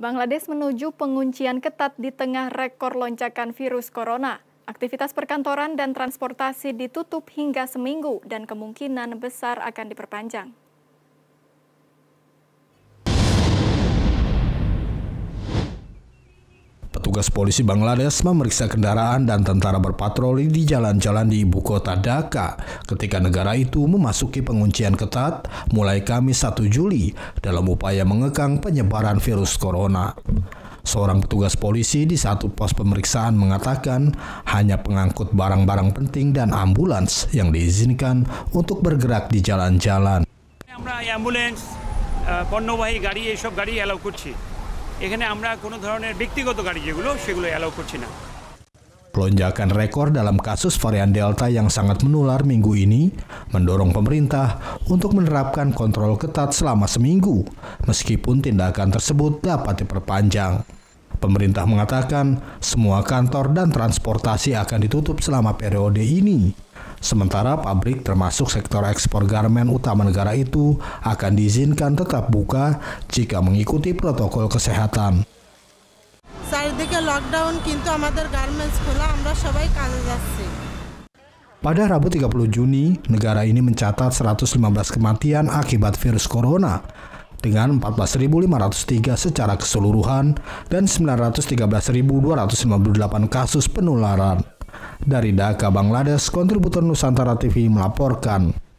Bangladesh menuju penguncian ketat di tengah rekor lonjakan virus corona. Aktivitas perkantoran dan transportasi ditutup hingga seminggu dan kemungkinan besar akan diperpanjang. Petugas polisi Bangladesh memeriksa kendaraan dan tentara berpatroli di jalan-jalan di ibu kota Dhaka ketika negara itu memasuki penguncian ketat mulai Kamis 1 Juli dalam upaya mengekang penyebaran virus corona. Seorang petugas polisi di satu pos pemeriksaan mengatakan hanya pengangkut barang-barang penting dan ambulans yang diizinkan untuk bergerak di jalan-jalan. আমরা অ্যাম্বুলেন্স পণ্যবাহী গাড়ি এইসব গাড়ি অ্যালাউ করছি এখানে আমরা কোনো ধরনের ব্যক্তিগত গাড়ি যেগুলো সেগুলো অ্যালাউ করছি না Lonjakan rekor dalam kasus varian Delta yang sangat menular minggu ini mendorong pemerintah untuk menerapkan kontrol ketat selama seminggu, meskipun tindakan tersebut dapat diperpanjang. Pemerintah mengatakan semua kantor dan transportasi akan ditutup selama periode ini. Sementara pabrik termasuk sektor ekspor garmen utama negara itu akan diizinkan tetap buka jika mengikuti protokol kesehatan. চারিদিকে লকডাউন কিন্তু আমাদের গার্মেন্টস খোলা আমরা সবাই কাজে যাচ্ছি Pada Rabu 30 Juni, negara ini mencatat 115 kematian akibat virus corona dengan 14.503 secara keseluruhan dan 913.258 kasus penularan. Dari Dhaka, Bangladesh, kontributor Nusantara TV melaporkan.